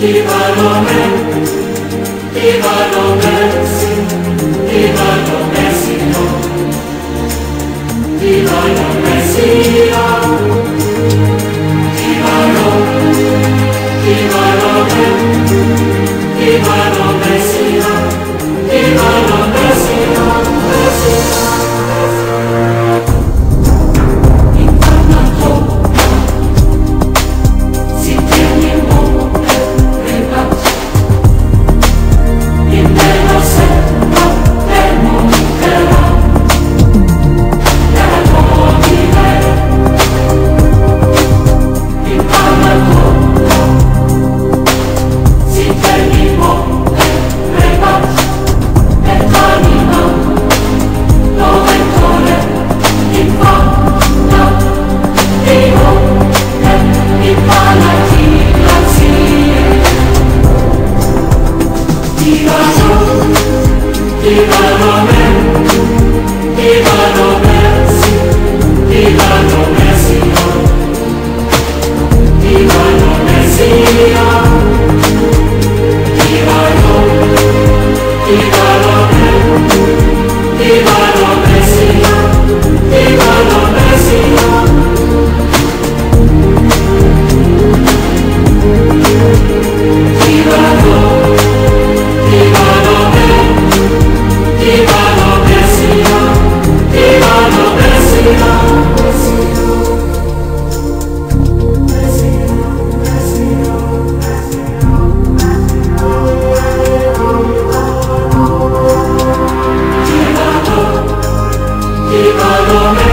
Viva Romain, viva Romain, Divaro, Divaro, Divaro, glory.